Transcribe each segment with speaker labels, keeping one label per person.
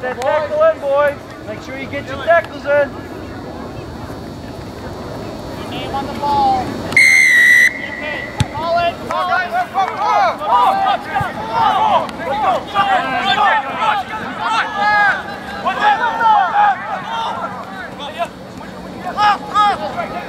Speaker 1: That tackle in, boys. Make sure you get your tackles in.
Speaker 2: Your name on the ball. Okay, call it, call it.
Speaker 1: Hands away. Hey, play the ball, boys. Play the ball. Scrum down, yeah? Scrum, scrum, boys.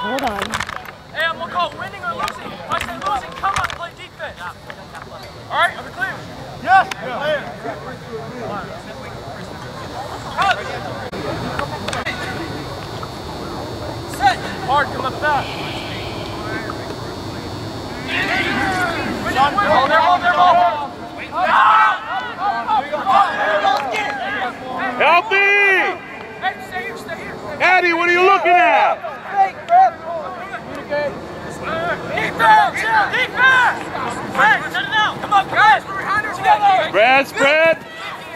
Speaker 3: Hold on.
Speaker 4: Hey, I'm gonna call winning or losing. If I say losing, come on, play defense. All right, are we clear?
Speaker 1: Yes.
Speaker 4: Set. Hard, come up back. Ball, there, ball, there, ball.
Speaker 5: Help me!
Speaker 4: Hey, stay here, stay here.
Speaker 5: Eddie, what are you looking at?
Speaker 4: Defense! Defense! Hey, set it out. Come on, guys. We're behind her together.
Speaker 5: Spread, spread.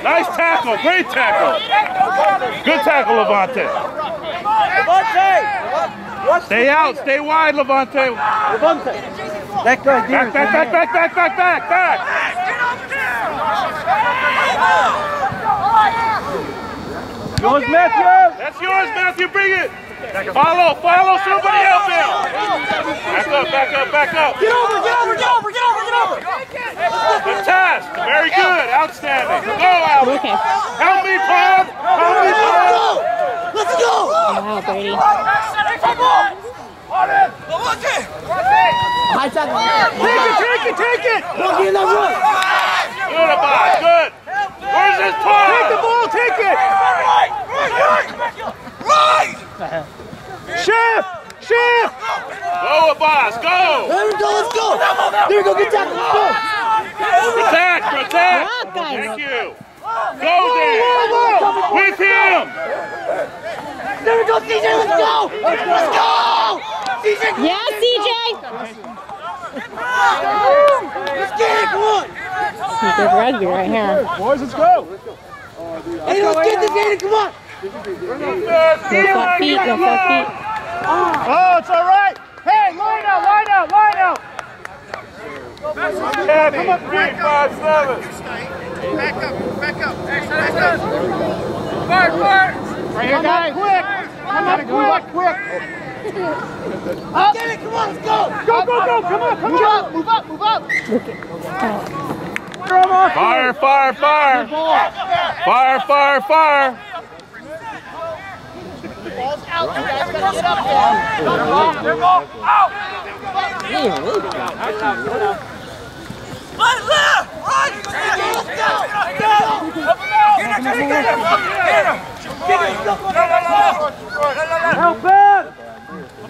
Speaker 5: Nice tackle, great tackle. Good tackle, Levante.
Speaker 1: Levante.
Speaker 5: Stay out, stay wide, Levante.
Speaker 1: Levante. That guy.
Speaker 5: Back, back, back, back, back, back, back, back.
Speaker 1: Yours, Matthew.
Speaker 5: That's yours, Matthew, bring it. Follow, follow, somebody help him. Back up, back up, back up.
Speaker 1: Get over, get over, get over, get over, get over.
Speaker 5: Good task, very good, outstanding. Go, Al.
Speaker 3: Okay.
Speaker 5: Help me, Bob. Help me, Bob.
Speaker 1: Let's go.
Speaker 3: Wow, Brady.
Speaker 1: High tackle. Take it, take it, take it. Don't get in that run.
Speaker 5: Good, Abad, good. Where's his paw?
Speaker 1: Take the ball, take it. Shift, shift.
Speaker 5: Go, Abbas, go.
Speaker 1: There we go, let's go. There we go, get tackle, let's go.
Speaker 5: Protect, protect. Thank you. Go there. With him.
Speaker 1: There we go, CJ, let's go. Let's go. CJ,
Speaker 3: Yeah, CJ.
Speaker 1: let's get it, come on.
Speaker 3: Good rugby right here.
Speaker 1: Boys, let's go. Hey, let's get this, Aiden, come on.
Speaker 3: No flat feet, no flat feet.
Speaker 1: Oh, it's all right. Hey, line out, line out, line out.
Speaker 5: Yeah, come up, three, five, seven.
Speaker 2: Back up, back up. back up.
Speaker 4: Fire, fire.
Speaker 1: Right here, guys. Quick. Come on, quick, quick. Up. Get it, come on, let's go. Go, go, go, come on, come on. Move up, move up, move up. Come on.
Speaker 5: Fire, fire, fire. Fire, fire, fire.
Speaker 2: Ball's out. You guys gotta get up there.
Speaker 4: They're ball out. Right, left, right.
Speaker 2: Let's go.
Speaker 4: Up and out. Get him, get him, get him. Get him. Get him. No, no, no, no.
Speaker 1: Help him.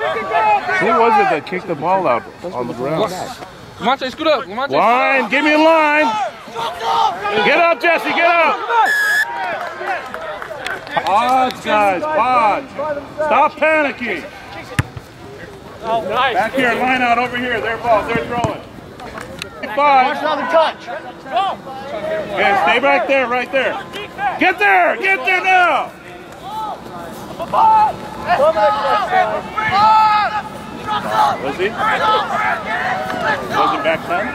Speaker 5: Who was it that kicked the ball out on the ground?
Speaker 6: Lamonte, scoot up. Lamonte,
Speaker 5: Line, give me a line. Get up, Jesse, get up. Pods, guys, pods. Stop panicking. Nice. Back here, line out over here. Their ball, they're throwing. Five.
Speaker 1: Another touch.
Speaker 5: Okay, stay right there, right there. Get there, get there now. Was he? Wasn't back then?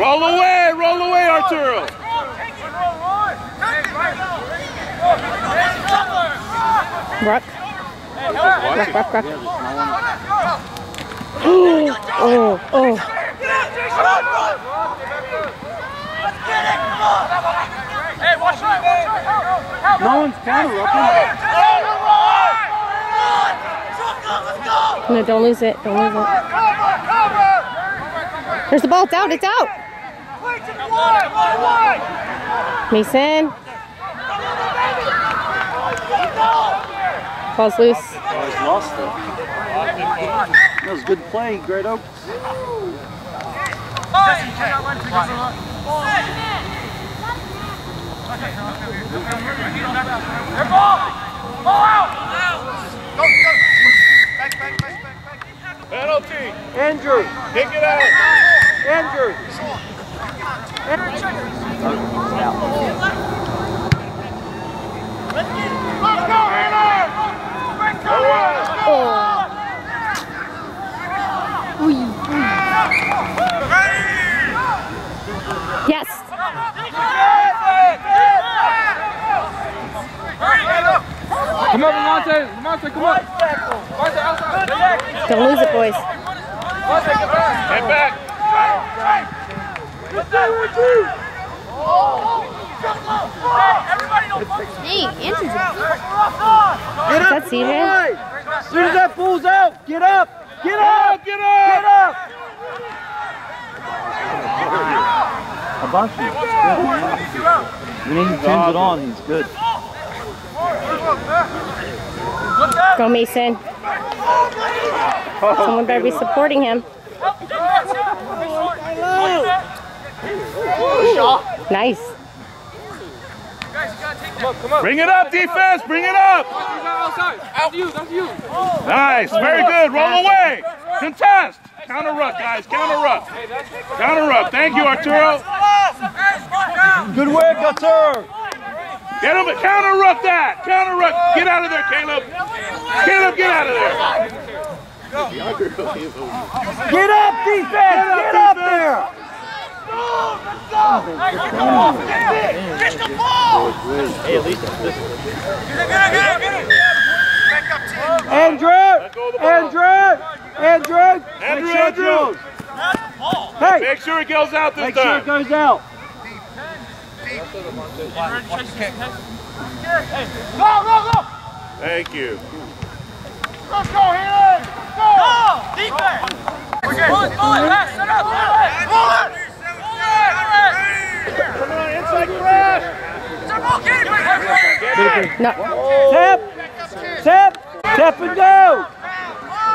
Speaker 5: Roll away, roll away, Arturo.
Speaker 3: Rock. Rock, rock, rock oh, oh.
Speaker 7: Hey, watch.
Speaker 1: No one's counter rucking.
Speaker 3: No, don't lose it. Don't lose it. There's the ball. It's out. It's out. Mason. Ball's loose.
Speaker 1: Oh, he's lost it. That was a good play, Great Oak.
Speaker 7: Air ball! Ball out!
Speaker 8: Go, go. Back, back, back, back, back.
Speaker 5: Penalty.
Speaker 1: Andrew,
Speaker 5: Kick it out.
Speaker 1: Andrew.
Speaker 8: Let's go, Hannah!
Speaker 3: Oh. Yes.
Speaker 6: Come on, Lamonte. Lamonte, come on.
Speaker 3: Don't lose it, boys.
Speaker 5: Get back.
Speaker 7: Everybody don't fuck
Speaker 3: Hey, Andrew's
Speaker 1: Get up,
Speaker 3: that CJ?
Speaker 1: boy. As soon as that bull's out, get up. Get up.
Speaker 5: Get up.
Speaker 1: Get up. Hibachi, good. When he turns it on, he's good.
Speaker 3: Go, Mason. Someone better be supporting him. Nice.
Speaker 5: Bring it up, defense. Bring it up.
Speaker 6: That's you. That's you.
Speaker 5: Nice. Very good. Roll away. Contest. Counter ruck, guys. Counter ruck. Counter ruck. Thank you, Arturo.
Speaker 1: Good work, Arturo.
Speaker 5: Get him. Counter ruck that. Counter ruck. Get out of there, Caleb. Caleb, get out of there.
Speaker 1: Get up, defense. Get up there.
Speaker 7: The ball!
Speaker 1: Hey, at least this.
Speaker 7: Get it, get it, get it, get it!
Speaker 8: Back up, team.
Speaker 1: Andrew.
Speaker 5: go of the ball.
Speaker 1: Andrew. Andrew.
Speaker 5: Andrew,
Speaker 1: sure
Speaker 5: Andrew.
Speaker 1: Hey,
Speaker 5: Make sure it goes out this
Speaker 1: make sure it goes out.
Speaker 8: Go, go, go!
Speaker 5: Thank you.
Speaker 8: Let's go, Hannah! Go!
Speaker 7: Go! Defense! Pull it, pull it, pass, set up, pull it! Pull it!
Speaker 5: Come on, inside crash.
Speaker 7: Set ball, get it, quick!
Speaker 3: No.
Speaker 1: Tap. Tap. Tap and go.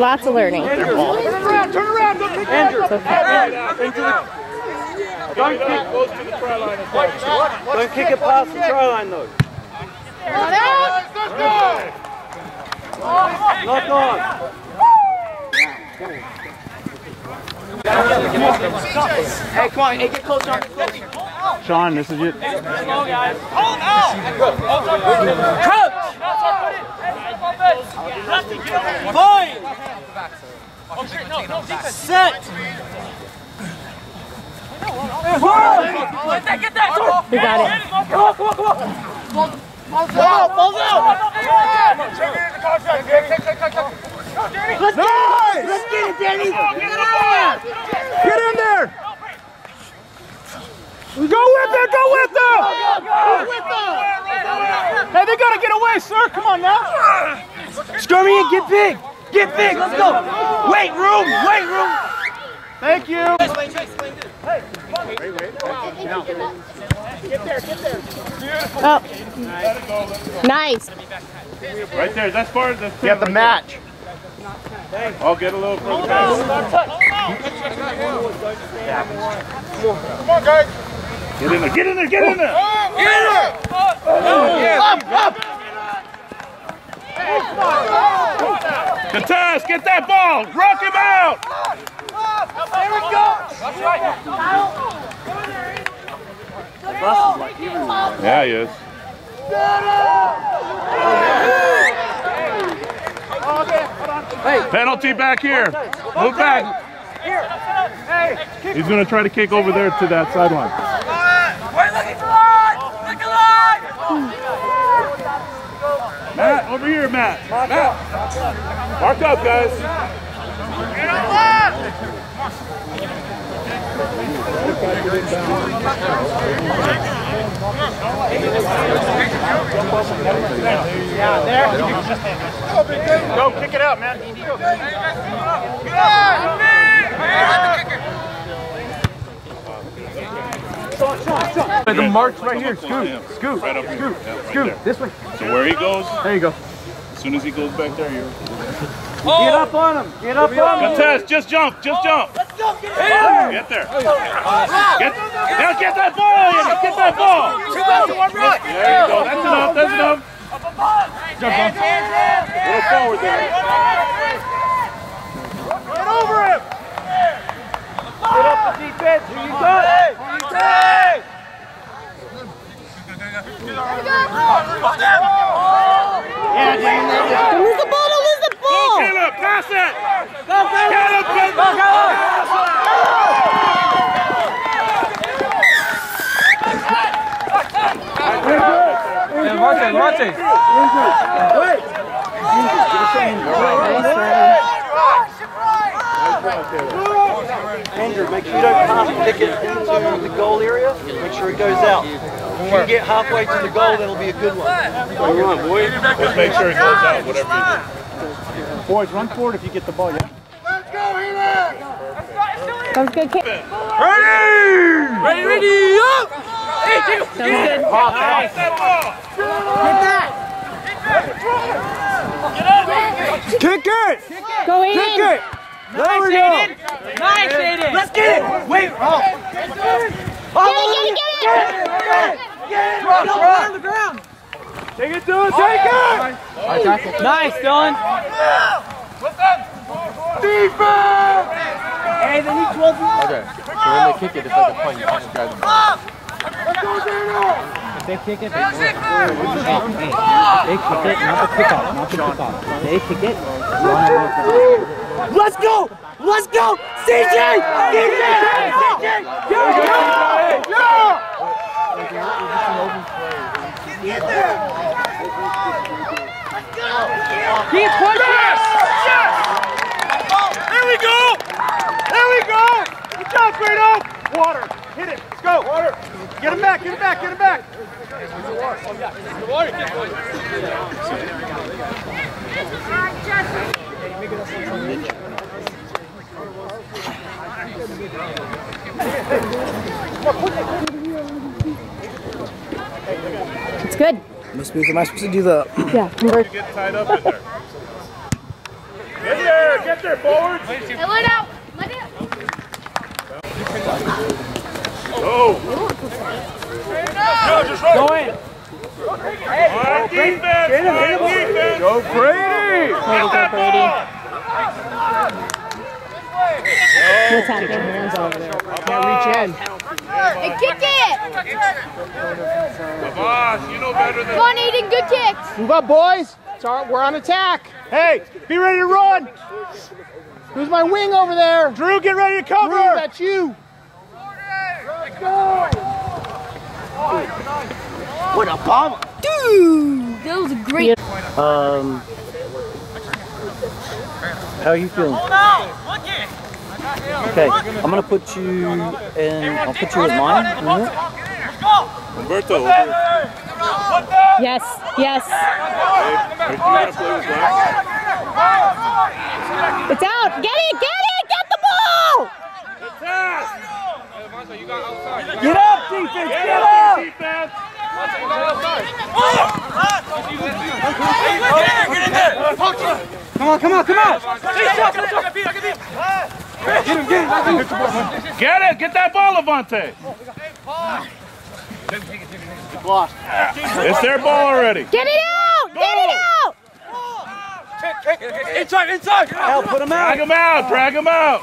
Speaker 3: Lots of learning.
Speaker 5: Turn around. Turn around. Don't kick
Speaker 1: Andrew.
Speaker 5: Into the. Don't kick close to the try line.
Speaker 1: Don't kick it past the try line, though.
Speaker 8: Let's go!
Speaker 1: Knock on.
Speaker 8: Hey, come on, hey, get closer.
Speaker 1: Sean, this is it.
Speaker 7: Hold out! Coach!
Speaker 1: Fine.
Speaker 7: Oh, shit, no, no, defense.
Speaker 1: Set.
Speaker 7: Get that, get that!
Speaker 3: We got it.
Speaker 7: Come on, come on, come on!
Speaker 8: Balls out, balls out! Take.
Speaker 1: Let's get it. Let's get it, Danny. Get in there. Go with it. Go with them.
Speaker 8: Go with them!
Speaker 1: Hey, they gotta get away, sir. Come on now. Stormy in, get big. Get big. Let's go. Wait room. Wait room. Thank you.
Speaker 3: Oh. Nice.
Speaker 5: Right there. That's part of the.
Speaker 8: You have the match.
Speaker 5: I'll get a little further.
Speaker 8: Come on, guys.
Speaker 5: Get in there. Get in there. Get in there.
Speaker 8: Up, up!
Speaker 5: Contest, get that ball. Rock him out.
Speaker 8: There we go.
Speaker 5: Yeah, he is. Penalty back here. Move back. Here. He's going to try to kick over there to that sideline.
Speaker 4: We're looking for line! Look alive!
Speaker 5: Matt, over here, Matt. Matt. Mark up, guys.
Speaker 8: Go, kick it out, man.
Speaker 6: The mark's right here. Scoot. Scoot.
Speaker 5: Right up here.
Speaker 6: Scoot.
Speaker 5: Yeah,
Speaker 6: Scoot.
Speaker 5: there.
Speaker 6: This way.
Speaker 5: So where he goes,
Speaker 6: There you go.
Speaker 5: As soon as he goes back there, you're...
Speaker 8: Get up on him. Get up on him.
Speaker 5: Contest, just jump, just jump. Let's jump! Get there. Get, now get that ball, get that ball. There you go, that's enough, that's enough. Little forward there.
Speaker 8: Get over him. Get up the defense. Who you got? Who you got? Yeah, Daniel.
Speaker 3: Don't lose the ball, don't lose the
Speaker 5: Go,
Speaker 3: ball!
Speaker 5: Caleb, pass it. Caleb, get the
Speaker 6: And Monte, Monte.
Speaker 1: Andrew, make sure you don't half kick it into the goal area. Make sure it goes out. If you can get halfway to the goal, that'll be a good one.
Speaker 5: Just make sure it goes out, whatever you do.
Speaker 8: Boys, run forward if you get the ball, yeah?
Speaker 3: That was good kick.
Speaker 4: Ready, ready, up! Hey, take
Speaker 3: That was good.
Speaker 5: Pass that ball.
Speaker 8: Kick it!
Speaker 3: Go in.
Speaker 8: There we go!
Speaker 4: Nice, Aiden! Let's get it! Wait! Oh!
Speaker 3: Get it, get it, oh. Get it!
Speaker 4: on the ground!
Speaker 8: Take it, Dylan, take it!
Speaker 4: Oh, Nice, Dylan!
Speaker 8: Defense!
Speaker 4: Hey, they need 12
Speaker 6: Okay. So when they kick it, it's like a punt. You can't grab them.
Speaker 8: Let's go, Daniel!
Speaker 9: They kick it, they kick it, not the kickoff, not the kickoff. They kick it.
Speaker 4: Let's go! Let's go! CJ! CJ! CJ! Go! Go! Go! Keep pushing!
Speaker 8: There we go! There we go! Good job, Fredo! Water, hit it, let's go! Water! Get him back, get him back, get him back!
Speaker 3: It's good.
Speaker 9: Must be, am I supposed to do the,
Speaker 3: Yeah, convert.
Speaker 5: Get tied up in there. Get there, get there, forward.
Speaker 3: Let it out. Let it
Speaker 5: Go.
Speaker 4: Go in!
Speaker 5: All right, defense. All right, defense.
Speaker 8: Go Brady!
Speaker 3: Way to go, Brady. What's happening? Hands over there.
Speaker 8: Can't reach in.
Speaker 3: Hey, kick it!
Speaker 5: Boss, you know better than
Speaker 3: Go on, Aiden. Good kicks.
Speaker 8: Move up, boys. It's all right, we're on attack. Hey, be ready to run. Who's my wing over there? Drew, get ready to cover. Drew, that's you.
Speaker 1: What a bomb!
Speaker 3: Dude, that was a great.
Speaker 9: um, how are you feeling? Okay, I'm gonna put you in, I'll put you as mine.
Speaker 5: Humberto. over here.
Speaker 3: Yes, yes.
Speaker 5: Hey, you gotta play with that.
Speaker 3: It's out. Get it, get it, get the ball.
Speaker 8: Get up, defense. Get up.
Speaker 5: Defense.
Speaker 8: Come on, come on, come on.
Speaker 5: Get it, get that ball, Levante. It's their ball already.
Speaker 3: Get it out. Get it out.
Speaker 4: Inside, inside.
Speaker 1: Al, put him out.
Speaker 5: Drag him out. Drag him out.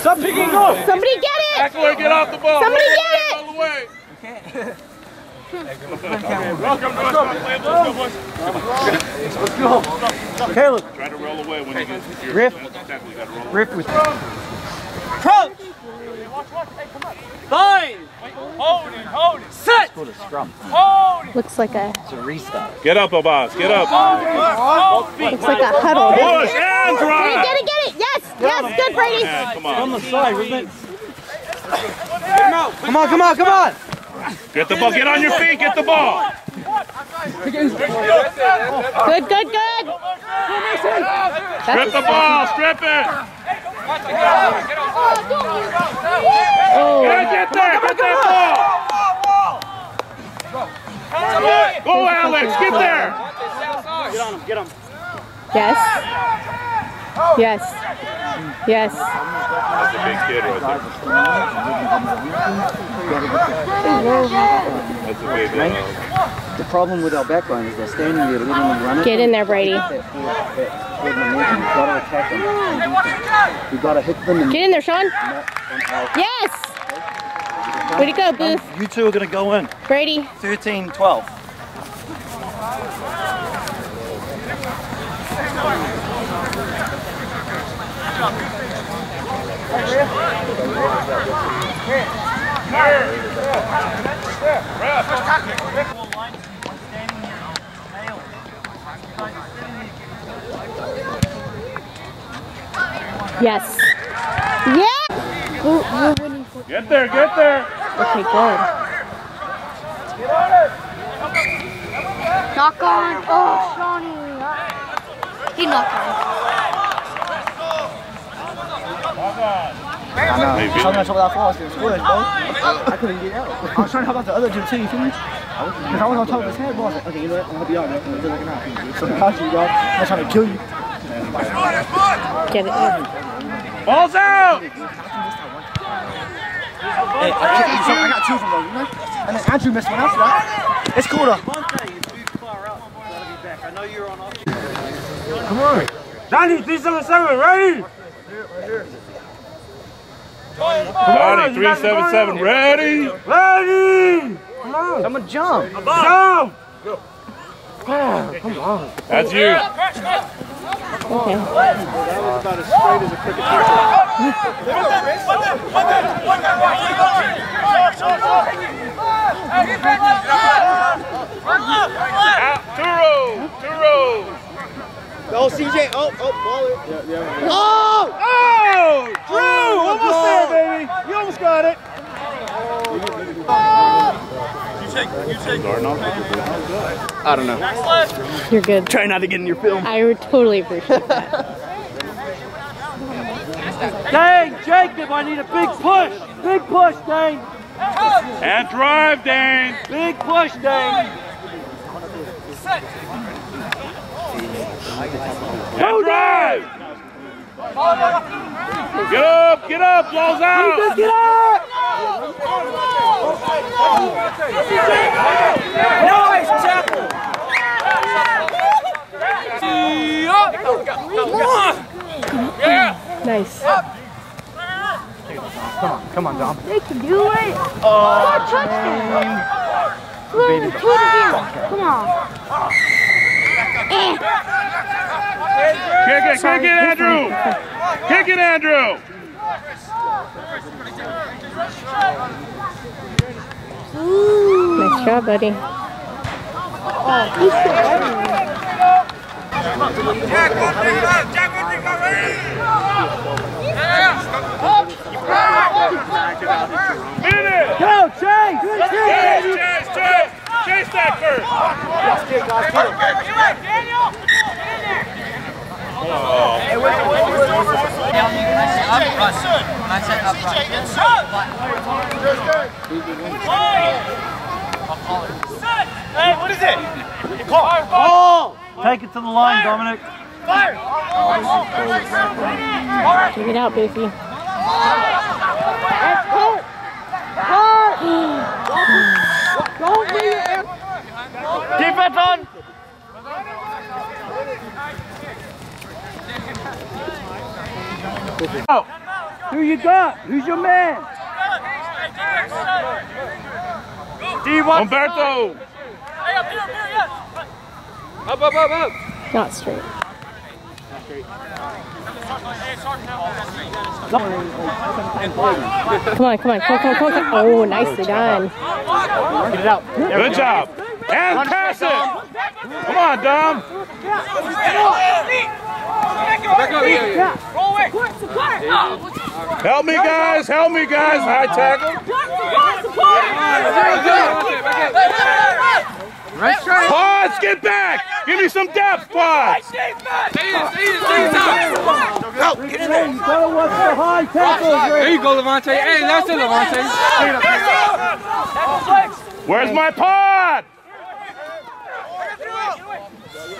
Speaker 4: Stop picking go.
Speaker 3: Somebody get it!
Speaker 5: Eckler, get off the ball.
Speaker 3: Somebody
Speaker 5: Roll
Speaker 3: get
Speaker 5: away,
Speaker 3: it!
Speaker 5: roll away.
Speaker 1: Caleb,
Speaker 5: Try to roll away when you get your
Speaker 1: Riff.
Speaker 5: tackle. You gotta roll away.
Speaker 1: Riff with
Speaker 4: Crouch. Bind. Hold it, hold it. Set.
Speaker 1: Go to scrum.
Speaker 4: Hold it.
Speaker 3: Looks like a
Speaker 1: It's a restart.
Speaker 5: Get up, Obaz. Get up.
Speaker 3: looks like a huddle.
Speaker 5: Push and
Speaker 3: Get it,
Speaker 5: drive.
Speaker 3: get it, get it! Yes! Yes, good Brady!
Speaker 5: Yeah, come
Speaker 1: On
Speaker 5: on.
Speaker 1: the side, wasn't it? Come on, come on, come on.
Speaker 5: Get the ball. Get on your feet. Get the ball.
Speaker 3: Good, good, good!
Speaker 5: Strip the ball. Strip it.
Speaker 3: Oh,
Speaker 5: get there. Get that ball. Go, Alex. Get there.
Speaker 1: Get on him, get him.
Speaker 3: yes. Yes. Yes.
Speaker 5: That's a big kid right there. That's a big uh,
Speaker 9: The problem with our backline is they're standing there letting them run it.
Speaker 3: Get in there, Brady.
Speaker 9: That forward- that forward momentum. We've got to attack them. We've got to hit them and
Speaker 3: Get in there, Sean.
Speaker 9: not on our
Speaker 3: Yes! Way to go, Booth.
Speaker 1: You two are going to go in.
Speaker 3: Brady.
Speaker 1: 13, 12.
Speaker 3: Yes. Yeah! We're, we're winning.
Speaker 5: Get there. Get there.
Speaker 3: Okay, good.
Speaker 10: Knock on. Oh, Shawnee. He knocked on.
Speaker 5: Hey, Billy.
Speaker 9: Sometimes without falls, it was good, bro. I couldn't get out. I was trying to help out the other dude too, you feel me? Because I was on top of his head, bro. I was like, okay, you know what? I'm gonna help you out, man. I'm gonna do like an So I got you, bro. I'm not trying to kill you.
Speaker 3: Get it.
Speaker 5: Ball's out.
Speaker 9: Hey, I, can't, so I got two from those, you know? And then Andrew missed one after that. It's cool though.
Speaker 1: Monte is too far out. Gotta be back. I know you're on off.
Speaker 4: 90, 377, ready?
Speaker 5: Donnie, 377. Ready?
Speaker 4: Ready.
Speaker 9: I'm gonna jump.
Speaker 4: Jump.
Speaker 5: That's you.
Speaker 3: Okay. That was about as straight as a cricket picture.
Speaker 5: Out. Two rows. Two rows.
Speaker 8: Oh, CJ. Oh, oh, baller.
Speaker 5: Oh! Oh! Drew! Almost there, baby.
Speaker 8: You almost got it. Oh. You take, you take.
Speaker 9: I don't know.
Speaker 3: You're good.
Speaker 9: Try not to get in your film.
Speaker 3: I would totally appreciate that.
Speaker 1: Dang, Jacob, I need a big push. Big push, Dane.
Speaker 5: And drive, Dane.
Speaker 1: Big push, Dane.
Speaker 5: And drive. Get up, get up, balls out.
Speaker 1: Get up. Nice tackle.
Speaker 3: Nice.
Speaker 9: Come on, come on, Dom.
Speaker 10: They can do it. Oh, touchdown. Baby. Come on.
Speaker 5: Kick it, kick it, Andrew. Kick it, Andrew.
Speaker 3: Nice job, buddy.
Speaker 5: Hit it.
Speaker 1: Go, Chase.
Speaker 5: Chase, chase, chase. Chase that first.
Speaker 4: Hey, what is it?
Speaker 1: Take it to the line, Dominic.
Speaker 3: Check it out, Biffy.
Speaker 8: Oh, who you got? Who's your man?
Speaker 5: D1 Umberto!
Speaker 4: Hey, up here, up here, yes!
Speaker 6: Up, up, up, up!
Speaker 3: Not straight. Not straight. Come on, come on, come on, come on, come on. Oh, nicely done.
Speaker 8: Get it out.
Speaker 5: Good job. And pass it. Come on, Dom.
Speaker 6: Back up here. Yeah.
Speaker 4: Roll away.
Speaker 5: Help me, guys. Help me, guys. High tackle. Pods, get back. Give me some depth, Pods.
Speaker 6: Stay in, stay in, stay in top.
Speaker 8: You gotta watch the high tackles,
Speaker 6: There
Speaker 8: Ray.
Speaker 6: you go, Levante. Hey, that's it, Levante.
Speaker 5: Where's my pod?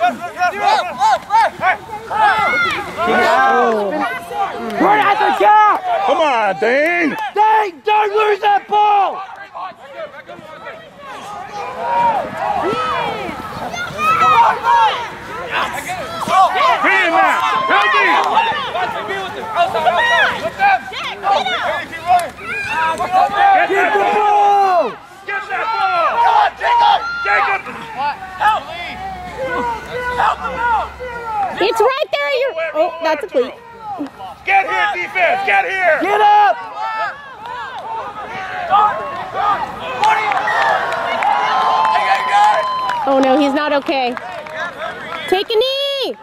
Speaker 8: Run at the gap!
Speaker 5: Come on, Dane.
Speaker 8: Dang, don't lose that ball!
Speaker 5: Bring him out. Help me. Get
Speaker 8: Get
Speaker 5: that
Speaker 8: the
Speaker 5: ball.
Speaker 8: ball!
Speaker 5: Get that ball. Come on, Jacob. Jacob.
Speaker 3: It's right there. You're. That's.
Speaker 5: Get here, defense. Get here.
Speaker 8: Get up!
Speaker 3: Oh no, he's not okay. Take a knee.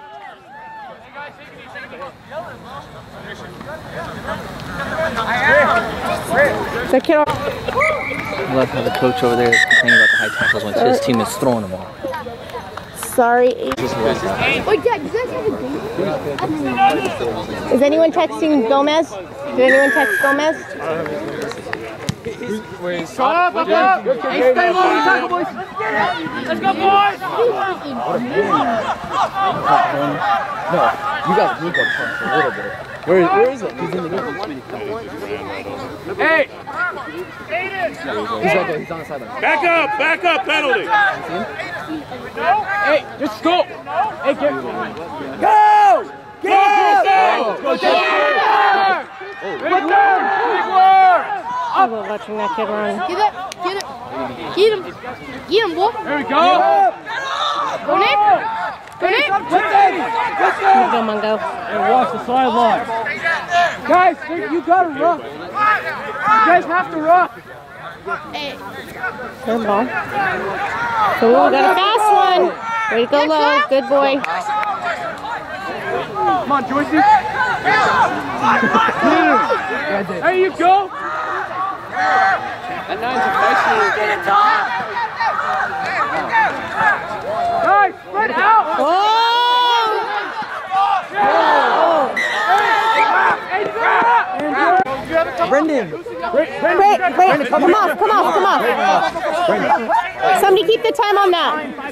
Speaker 3: The kid.
Speaker 10: I love how the coach over there is complaining about the high tackles when his team is throwing them all.
Speaker 3: Sorry.
Speaker 10: Just walk out.
Speaker 3: Wait, Dad, Is anyone texting Gomez? Did anyone text Gomez?
Speaker 8: Up, up, up! Hey, stay low tackle, boys!
Speaker 4: Let's go, boys.
Speaker 10: No, You guys need to punch a little bit. Where, where is it? He's in the middle.
Speaker 6: Hey,
Speaker 10: He's right there. He's on the sideline.
Speaker 5: Back up. Back up. Penalty.
Speaker 6: hey, just go. Hey, get.
Speaker 8: Go! Get
Speaker 5: Go,
Speaker 8: up!
Speaker 5: go, go.
Speaker 3: I love watching that kid run.
Speaker 2: Get it, get it. Get him. Get him, boy.
Speaker 6: There we go.
Speaker 2: Go, Nick. Go, Nick.
Speaker 3: Go, Mungo.
Speaker 8: And watch the sideline. Guys, you gotta rock. You guys have to rough.
Speaker 3: Good ball. Cool, got a fast one. Way to go low. Good boy.
Speaker 8: Come on, Joycey. there you go. Guys, spread out.
Speaker 3: Oh!
Speaker 9: Brendan.
Speaker 3: Wait, wait, come off, come off, come off. Somebody keep the time on that.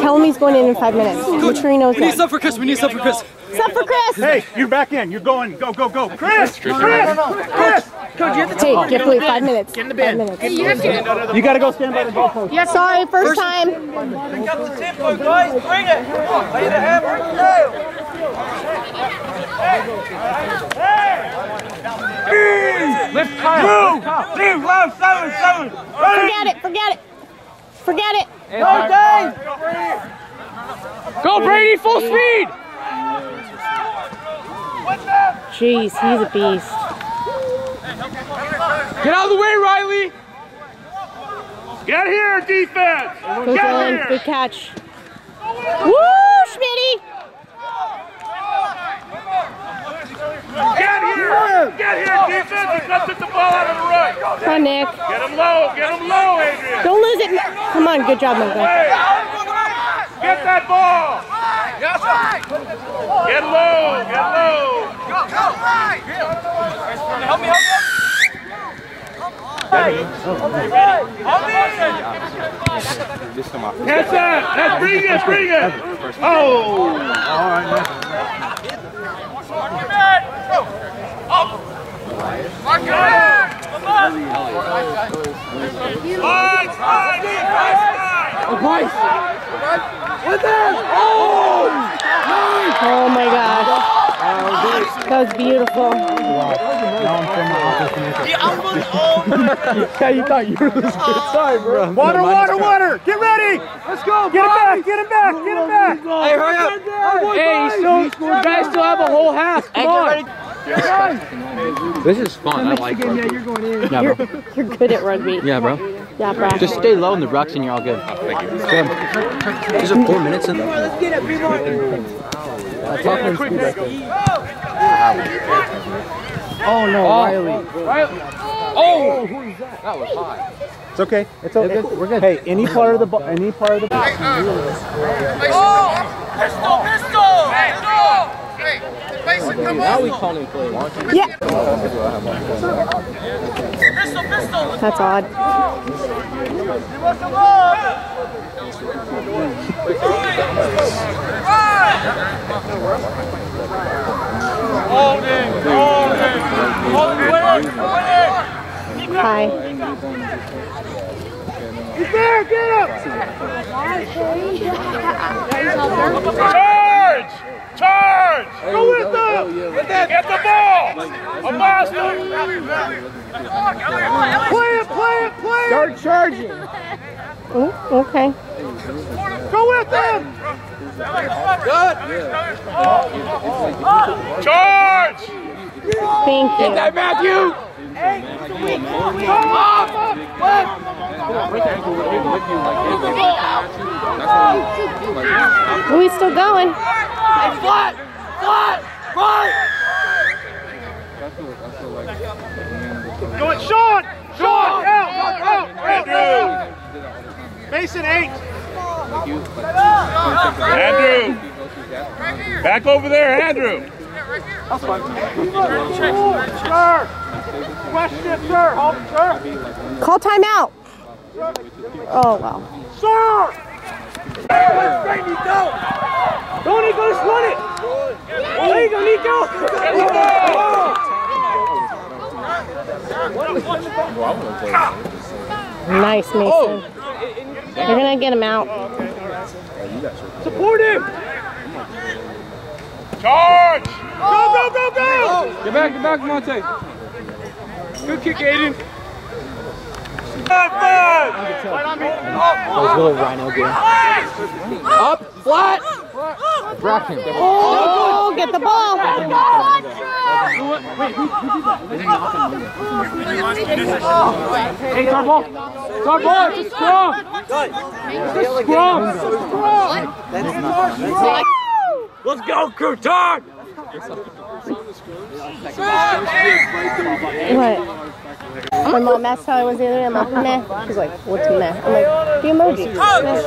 Speaker 3: Tell him he's going in in five minutes. Make sure he knows
Speaker 6: We need
Speaker 3: that.
Speaker 6: stuff for Chris. We need stuff for Chris.
Speaker 3: What's up for Chris?
Speaker 8: Hey, you're back in. You're going. Go, go, go. Chris! Chris! Chris!
Speaker 3: Hey, Jeff Lee, five minutes. Get in the bed. Five minutes.
Speaker 8: You gotta go stand by the goalpost.
Speaker 3: Sorry, first time.
Speaker 1: Pick up the tempo, guys. Bring it. Lay the hammer. Go.
Speaker 8: Lift Kyle. Lift Kyle.
Speaker 1: Leave, left, seven, seven.
Speaker 3: Forget it, forget it. Forget it.
Speaker 8: Go, Dave!
Speaker 6: Go, Brady, full speed.
Speaker 3: Jeez, he's a beast.
Speaker 6: Get out of the way, Riley.
Speaker 5: Get here, defense.
Speaker 3: Goes
Speaker 5: Get
Speaker 3: in,
Speaker 5: here.
Speaker 3: good catch. Woo, Schmitty.
Speaker 5: Get here. Get here, defense. He just took the ball out of the run.
Speaker 3: Come on, Nick.
Speaker 5: Get him low. Get him low, Adrian.
Speaker 3: Don't lose it. Come on, good job, Mungo.
Speaker 5: Hey, get that ball. Get low. Get low.
Speaker 4: Help me, help me.
Speaker 5: Catch that. Let's bring it. Bring it. Oh.
Speaker 4: Mark your man. Up. Mark your man. Come on.
Speaker 5: Slide, slide, defense, slide.
Speaker 8: Oh, boys.
Speaker 3: Oh my gosh. That was beautiful.
Speaker 9: Yeah, you thought you were losing. Sorry, bro.
Speaker 8: Water, water, water! Get ready! Let's go! Get him back! Get him back! Get him back!
Speaker 6: Hey, hurry up. Hey, you guys still have a whole half. Come on. This is fun. I like
Speaker 9: Yeah, you're going in.
Speaker 6: Yeah, bro.
Speaker 3: You're good at rugby.
Speaker 6: Yeah, bro.
Speaker 3: Yeah, bro.
Speaker 6: Just stay low in the rucks and you're all good. These are four minutes in.
Speaker 9: Let's get it, B-Mark. Oh, no, oh. Riley.
Speaker 6: Oh. oh! That was high.
Speaker 8: It's okay. It's okay. We're good. Hey, any part of the ball, any part of the ball.
Speaker 4: Pistol, pistol! Pistol! Hey, Mason, come
Speaker 6: Now we call him play.
Speaker 3: Yeah,
Speaker 4: Pistol, pistol!
Speaker 3: that's odd.
Speaker 4: Come! Holding, holding, holding, winning, winning!
Speaker 3: Hi.
Speaker 8: He's there! Get him!
Speaker 5: Charge! Charge!
Speaker 8: Go with oh, them!
Speaker 5: Oh, Get the ball! A Boston!
Speaker 8: Play it! Play it! Play it!
Speaker 9: Start charging.
Speaker 3: Oh, okay.
Speaker 8: Go with them! Good!
Speaker 5: Charge!
Speaker 3: Thank you.
Speaker 6: That Matthew!
Speaker 3: Are we still going?
Speaker 4: Flat! Flat! Flat!
Speaker 8: Go it, Sean! Sean! Out! Out! Out! Out! out. Mason, eight!
Speaker 5: Andrew! Back over there, Andrew!
Speaker 8: Sir! Question, sir! Hold, sir!
Speaker 3: Call timeout. Oh, wow.
Speaker 8: Sir! Don't Nico, just run it! There you go, Nico!
Speaker 3: Nice, Mason. Oh. You're going to get him out.
Speaker 8: Support him!
Speaker 5: Charge!
Speaker 8: Go, go, go, go!
Speaker 6: Get back, get back, Monte. Good kick, Aiden.
Speaker 9: That was really Rhino game.
Speaker 6: Up, flat. Brack him.
Speaker 3: Oh, get the ball.
Speaker 6: Hey, Tarball. Tarball, it's a scrum. It's a scrum. Let's go, crew, turn.
Speaker 3: What? My mom asked how I was the other day. I'm like, meh. She's like, what's meh? I'm like, the emoji. Oh! Meh.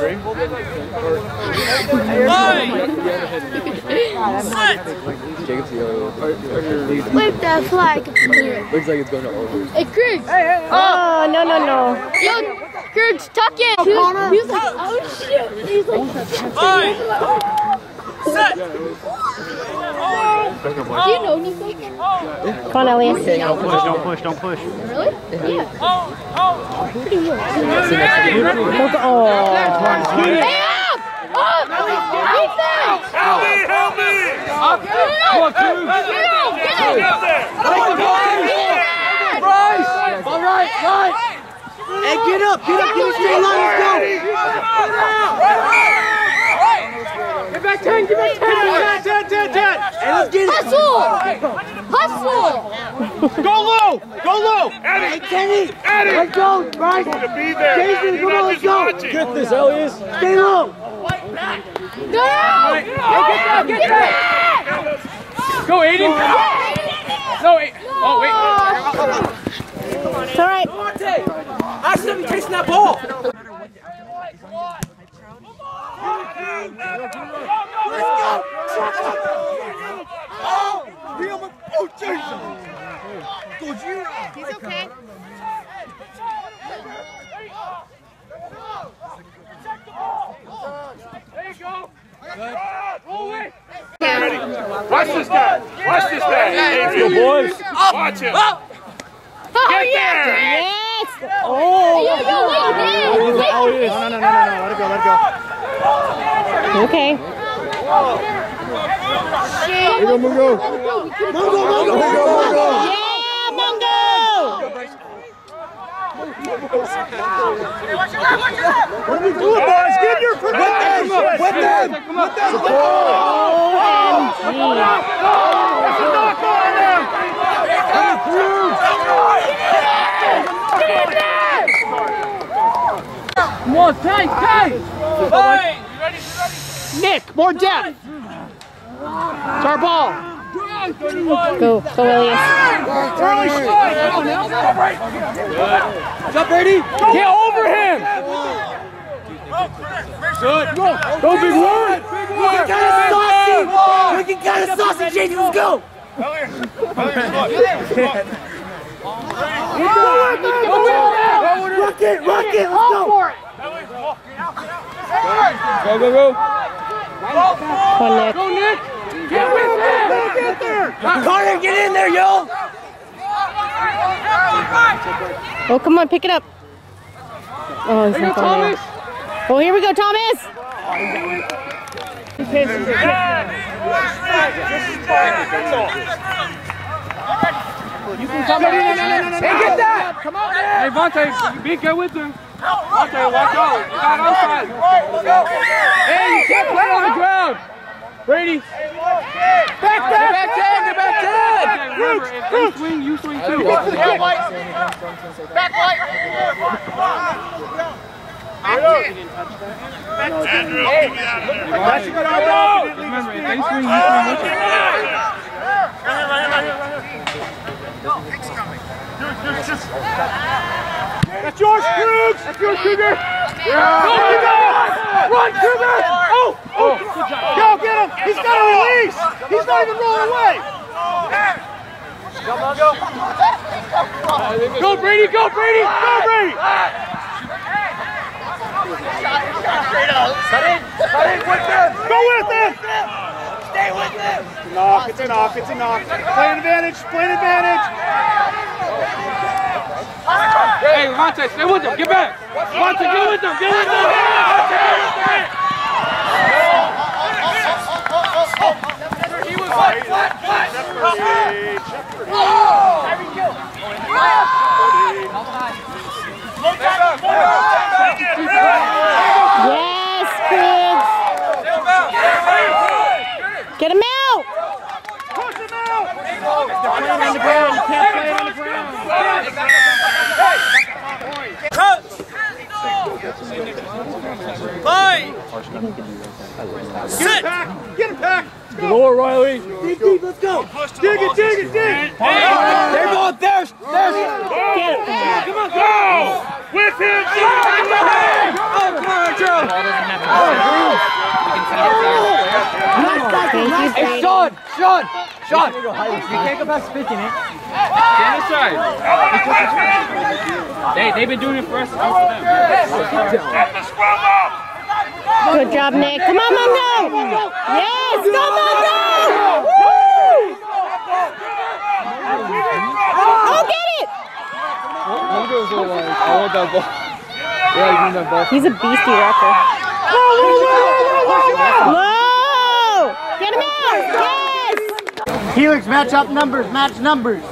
Speaker 7: Wave that flag.
Speaker 6: Looks like it's going to over.
Speaker 7: Hey, Griggs.
Speaker 3: Oh, no, no, no.
Speaker 7: Yo, Griggs, tuck in. He was, he was like, oh shit. He's like, do you know anything?
Speaker 3: Come on, Elliot.
Speaker 8: Don't push, don't push, don't push.
Speaker 7: Really? Yeah.
Speaker 3: Oh,
Speaker 7: Hey, up! Up! Defense!
Speaker 5: Help me! Help me!
Speaker 6: Come on, crew.
Speaker 7: Get out! Get out!
Speaker 5: Get there!
Speaker 6: All right, right.
Speaker 9: Hey, get up, get up, get a straight line, let's go.
Speaker 6: Get back 10, get back 10.
Speaker 8: 10, 10, 10, 10!
Speaker 9: Hey, let's get it.
Speaker 7: Hustle! Hustle!
Speaker 8: Go low! Go low!
Speaker 9: Hey, Kenny.
Speaker 5: Eddie!
Speaker 9: Let's go, Bryce.
Speaker 5: To be there!
Speaker 9: Jason,
Speaker 5: You're
Speaker 9: come on, let's go.
Speaker 5: watching!
Speaker 9: Get this, Elias. Stay low.
Speaker 7: Go! Hey,
Speaker 6: get back, get back. Go, Aiden. No, wait. Oh, wait.
Speaker 3: it's all right.
Speaker 9: I should be chasing that ball. Oh, real my- oh, Jesus. Gojira.
Speaker 3: He's okay.
Speaker 5: Watch this guy! Watch this guy! Adrian.
Speaker 8: boys!
Speaker 5: Watch him!
Speaker 7: Oh,
Speaker 5: Get
Speaker 7: yeah!
Speaker 5: there!
Speaker 3: Yes. Oh.
Speaker 7: Yo, yo, wait,
Speaker 8: Oh,
Speaker 7: wait,
Speaker 8: it oh, is. No, no, no, no, no. Let it go, let it go.
Speaker 3: Okay.
Speaker 8: Mungo, Mungo. Mungo, Mungo, Mungo.
Speaker 3: Yeah, Mungo!
Speaker 8: What are we doing, boys? Get your protection. With them. With them.
Speaker 3: OMG.
Speaker 8: That's a knock on them. Come
Speaker 6: Come on, tight, tight.
Speaker 2: Nick, more depth. It's our ball.
Speaker 3: Go, go, Williams.
Speaker 6: What's up, Brady? Get over him. Good. Go, go, big word. Big word.
Speaker 8: kind of sausage. We can kind of sausage, Jason. Let's go. Rock it, rock it. Let's go.
Speaker 6: Go, go, go.
Speaker 3: Come on, Nick.
Speaker 6: Go, Nick. Get with him.
Speaker 8: Get there.
Speaker 9: Carter, get in there, yo!
Speaker 3: Oh, come on, pick it up. Oh, he's
Speaker 6: Here you
Speaker 3: not
Speaker 6: go,
Speaker 3: going
Speaker 6: Thomas.
Speaker 3: Oh, here we go, Thomas.
Speaker 6: You can come in. Hey, get that. Come on, Hey, Vontae, be good with him. Vontae, watch out. You got outside. Hey, you can't play on the ground. Brady. Back, back, back back if they swing, you swing too.
Speaker 2: Back light. Back light.
Speaker 5: Andrew, give me that.
Speaker 6: Remember, if they swing, you swing with it.
Speaker 8: That's yours, Crooks. That's yours, Cougar. Go, Cougar. Run, Cougar. Oh, oh. Go, get him. He's got a release. He's not even rolling away.
Speaker 6: Go, Brady, go, Brady.
Speaker 8: Go, Brady. Go with him. Stay with him. It's a knock. It's a knock. It's a knock. Play an advantage. Play an advantage.
Speaker 6: Hey, Vontae, stay with him. Get back. Vontae, get with him. Get with him. He was like flat,
Speaker 3: Yes, Cribs. Get him out.
Speaker 8: Push him out.
Speaker 2: Playing on the ground. You can't play it on the ground.
Speaker 8: Get him back. Get him back.
Speaker 6: Lower, Riley.
Speaker 8: Deep, deep. Let's go. Dig it, dig it, dig.
Speaker 9: They're going there. There's.
Speaker 3: Get it.
Speaker 8: Come on, go. With him.
Speaker 9: Oh, come on, Joe.
Speaker 3: You,
Speaker 9: Hey, Sean, Sean, Sean. You can't go back spitting it.
Speaker 6: Stand aside. They, they've been doing it for us.
Speaker 5: Get the scrum up.
Speaker 3: Good job, Nick. Come on, Mungo. Yes, go, Mungo. Oh, get it.
Speaker 6: I want that ball. Yeah, you need that ball.
Speaker 3: He's a beastie wrecker. Whoa! Get him out! Yes!
Speaker 2: Helix, match up numbers. Match numbers.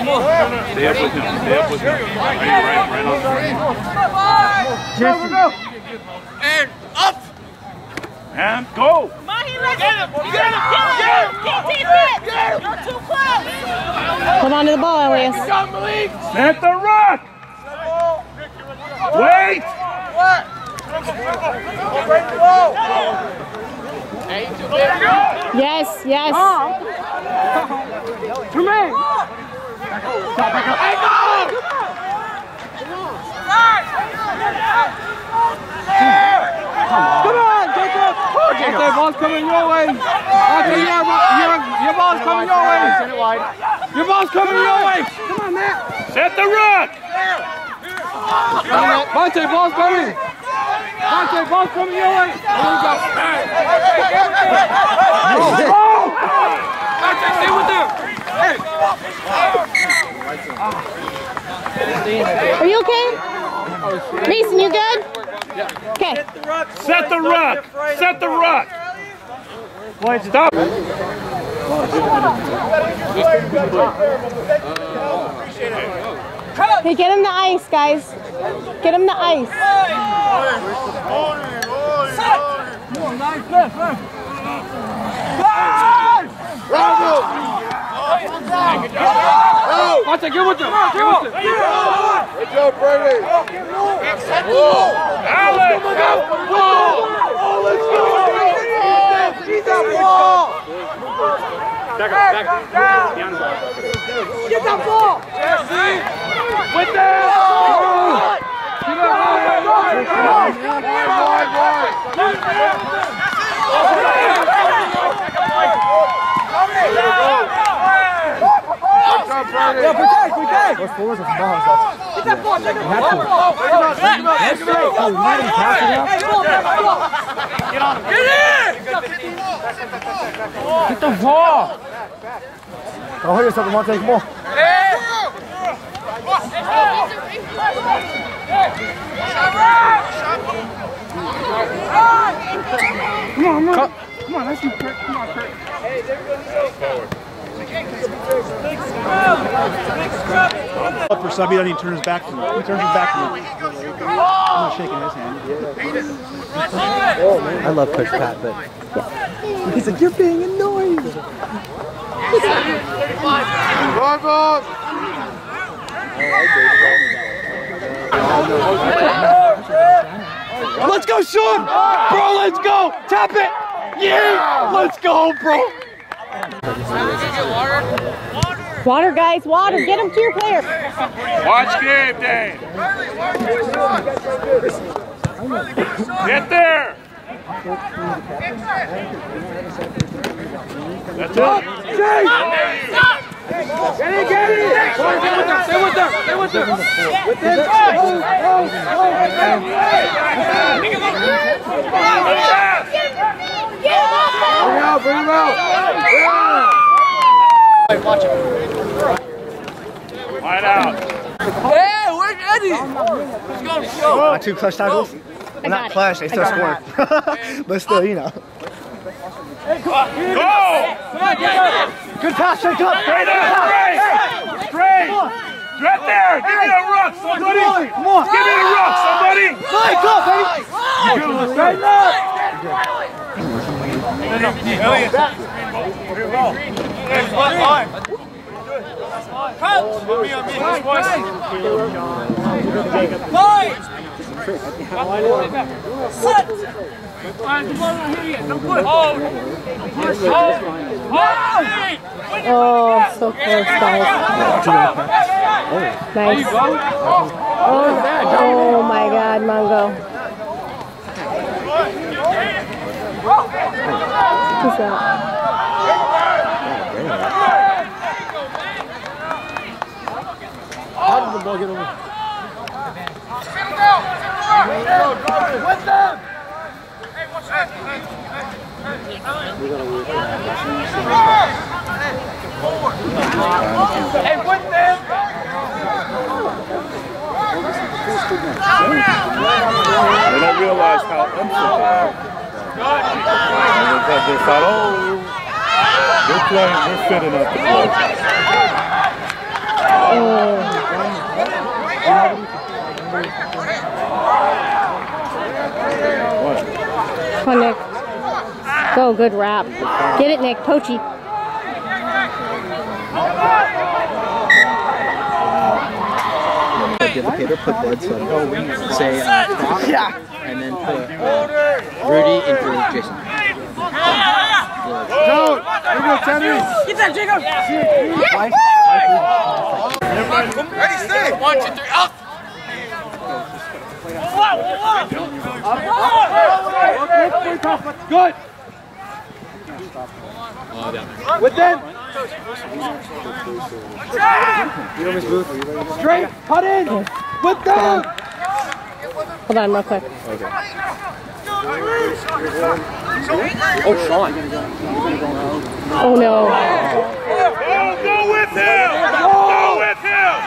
Speaker 5: Stay up with him. Stay up with him. Right, right, right on the screen.
Speaker 4: And up!
Speaker 5: And go.
Speaker 3: Hold on to the ball, Elias.
Speaker 5: Set the ruck. Wait. What?
Speaker 3: Yes, yes.
Speaker 6: Come on, Jacob. Oh, Jacob. Ball's coming your way. Okay, your, your, your ball's coming your way. Your ball's coming your way. Come on, Matt.
Speaker 5: Set the ruck.
Speaker 6: Vontae, ball's coming. Vontae, ball's coming your way. Oh! Vontae, stay with them.
Speaker 3: Are you okay? Mason, you good? Okay.
Speaker 5: Set the ruck. Set the ruck. Stop.
Speaker 3: Hey, get him the ice, guys. Get him the ice.
Speaker 1: Watch it, get with them. Get with them.
Speaker 6: Good job, Brady.
Speaker 5: Alex.
Speaker 6: Oh, let's go. He's that ball.
Speaker 1: Back up, back up. Behind the ball.
Speaker 6: Get that ball.
Speaker 5: With that.
Speaker 6: Yeah, protect, protect.
Speaker 9: What's forward with the ball?
Speaker 6: Get that ball, take it. Take it up, take it up.
Speaker 9: That's right. Oh, you might have passed it out.
Speaker 6: Hey, ball, get the ball.
Speaker 1: Get the ball.
Speaker 9: Don't hurt yourself, Monte. Come on.
Speaker 1: Come on, man. Come on, let's do Kurt. Come on, Kurt.
Speaker 8: Up for sub, he doesn't even turn his back to me. He turns his back to me. I'm shaking his hand.
Speaker 9: I love Coach Pat, but he's like, you're being annoying.
Speaker 6: Let's go, Sean! Bro, let's go! Tap it! Yeah! Let's go, bro!
Speaker 3: Water, guys, water. Get them to your player.
Speaker 5: Watch game day. Get there. That's it.
Speaker 6: Get it, get it!
Speaker 1: Stay with them. Stay with them. Stay with them.
Speaker 6: Bring him out, bring him out!
Speaker 5: Line out.
Speaker 11: Hey, where's Eddie? Let's go, let's go.
Speaker 9: My two clutch tackles. Well, not clutch, they still
Speaker 3: got
Speaker 9: scored. but still, you know.
Speaker 5: Hey, Go.
Speaker 9: Good pass, shake up.
Speaker 5: Straight up. Straight. Straight. Right there. Give me a ruck, somebody.
Speaker 9: Come on.
Speaker 5: Give me a ruck, somebody.
Speaker 9: Mike, go, baby.
Speaker 6: Straighten up!
Speaker 3: Oh, so close, guys. Nice. Oh, oh my God, Mongo. Who's that?
Speaker 9: How did the ball get over?
Speaker 5: They don't realize how unfit they are. Because they thought, oh, they're playing, they're fit enough to play.
Speaker 3: Come on, Nick. Go, good rap. Get it, Nick. Poachy.
Speaker 9: Give the Peter put blood so say uh, Brock, and then put uh, Rudy into Jason.
Speaker 6: Don't! Here go, Tammy!
Speaker 11: Get that, Jacob. Ready, stay. One, two, three, up.
Speaker 6: Good! With them! Straight! Cut in! With them!
Speaker 3: Hold on, real quick.
Speaker 1: Oh, Sean.
Speaker 3: Oh no.
Speaker 5: Go, go with him. Go with him.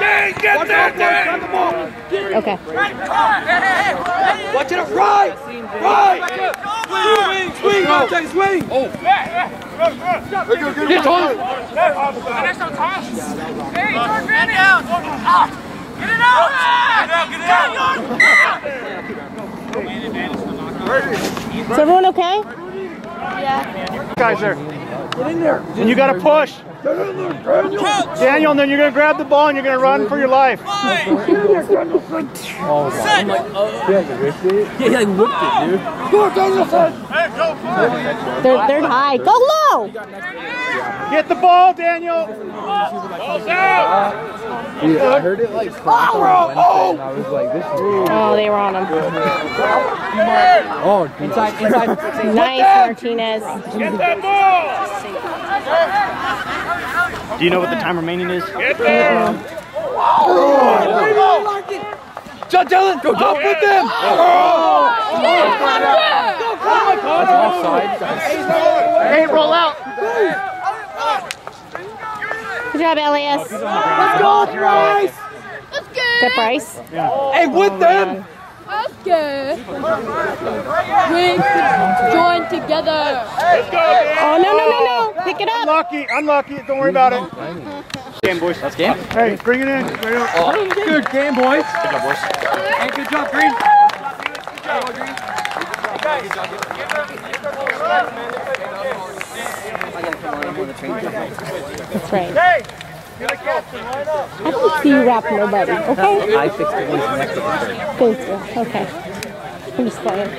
Speaker 5: Dang, get that thing!
Speaker 3: Okay.
Speaker 6: Watch it up, right! Right! Swing, swing, Monte, swing! Oh! Get on!
Speaker 4: Hey, Jordan, man down! Ah! Get it out! Get it out!
Speaker 3: Is everyone okay? Yeah.
Speaker 8: Guys there. Get in there. And you got to push. Daniel, and then you're going to grab the ball and you're going to run for your life. oh,
Speaker 3: God.
Speaker 9: I'm
Speaker 6: like, uh, yeah,
Speaker 8: you it?
Speaker 6: Yeah, he down the front! Hey, go fly!
Speaker 3: They're, they're high. Go low!
Speaker 8: Get the ball, Daniel.
Speaker 5: Ball's out!
Speaker 9: Yeah, I heard it like crack on Wednesday, and I was like, this is
Speaker 3: Oh, they were on him.
Speaker 9: Oh, inside, inside.
Speaker 3: Nice, Martinez.
Speaker 5: Get that ball!
Speaker 10: Do you know what the time remaining is?
Speaker 5: Get that!
Speaker 6: John Dillon, go oh, jump with them!
Speaker 9: Oh, oh, That's offside.
Speaker 8: Hey, roll out.
Speaker 3: Good job, Elias.
Speaker 8: Let's go, Bryce.
Speaker 7: Let's
Speaker 3: Is that
Speaker 7: go.
Speaker 3: Bryce?
Speaker 6: Hey, with them!
Speaker 7: Let's go. We join together.
Speaker 5: Let's go, man!
Speaker 3: Oh, no, no, no, no. Pick it up.
Speaker 8: Unlucky, unlucky. Don't worry about it.
Speaker 10: Game, boys. That's game.
Speaker 8: Hey, bring it in. Bring it in. Oh.
Speaker 6: Good game, boys.
Speaker 10: Good job, boys.
Speaker 6: Hey, good job, Green.
Speaker 3: That's right. I don't see you rap nobody, okay?
Speaker 9: I fixed the voice next to
Speaker 3: Thank you. Okay. I'm just playing.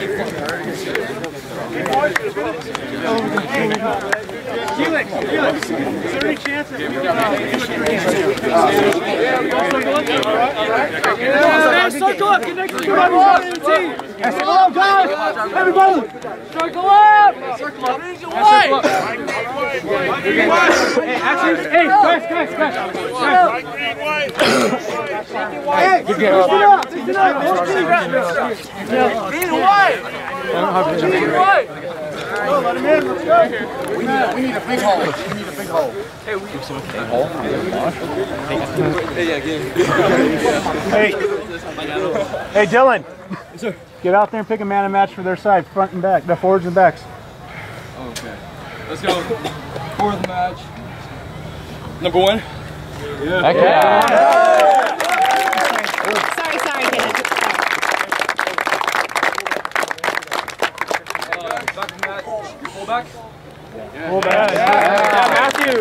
Speaker 6: Circle up, get next to you. Everybody in the team. Circle up, guys. Everybody. Circle up. Circle up. Up. Hey, actually, hey, guys, guys, guys.
Speaker 5: White, green, white!
Speaker 6: Hey, get up. Get up. Green and white. Green and white.
Speaker 8: Hey, hey, Dylan. Get out there and pick a man and match for their side, front and back, the forwards and backs.
Speaker 6: Okay. Let's go. For the match. Number one.
Speaker 3: Sorry, sorry, Kenneth.
Speaker 6: Back to match. Pull back.
Speaker 8: Full back. Yeah, Matthew.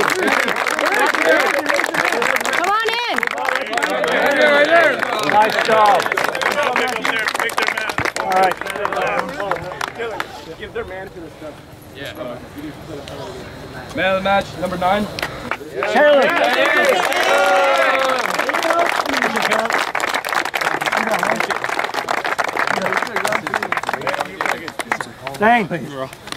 Speaker 3: Come on in.
Speaker 6: Right there, right there.
Speaker 8: Nice job.
Speaker 5: Pick them there, pick their man.
Speaker 8: All right.
Speaker 6: Man of the match, number nine.
Speaker 8: Dang.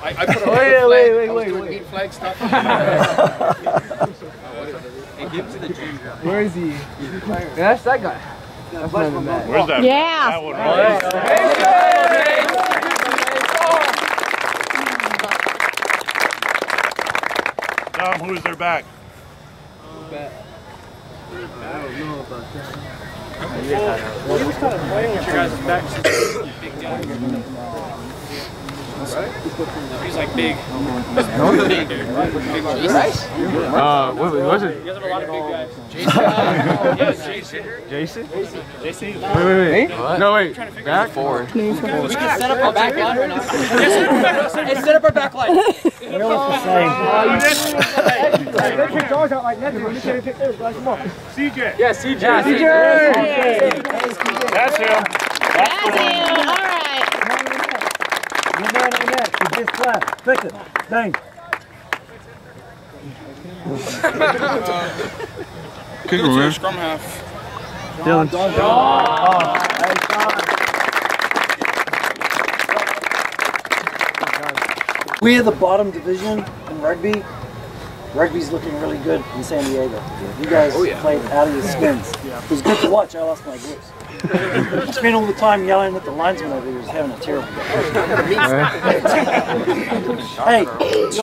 Speaker 4: I, I put a
Speaker 8: Wait,
Speaker 4: flag.
Speaker 8: wait, wait,
Speaker 4: I was
Speaker 8: wait,
Speaker 4: doing
Speaker 8: wait.
Speaker 4: eight flag stuff.
Speaker 9: Where is he? That's that guy. That's not even bad.
Speaker 5: Where's that?
Speaker 3: Yeah.
Speaker 5: That one, right? Tom, who's their back?
Speaker 4: He's like big.
Speaker 6: Uh, what was it?
Speaker 4: You guys have a lot of big guys. yeah, Jason.
Speaker 6: Jason?
Speaker 4: Jason.
Speaker 6: Wait, wait, wait. No, wait. Back? Forward.
Speaker 4: Set up our back line right now. Set up our back line.
Speaker 8: They pick dogs out like that. You can't pick theirs. Guys, come on.
Speaker 5: CJ.
Speaker 6: Yeah, CJ.
Speaker 5: That's him.
Speaker 3: That's you. All right.
Speaker 8: Good man in the net. You just flat. Fix it. Dang.
Speaker 6: Kick him, man.
Speaker 4: Scrum half.
Speaker 8: Dylan.
Speaker 1: We are the bottom division in rugby. Rugby's looking really good in San Diego. You guys oh, played out of your skins. It was good to watch. I lost my voice. I spent all the time yelling at the linesman over there who was having a terrible day. hey,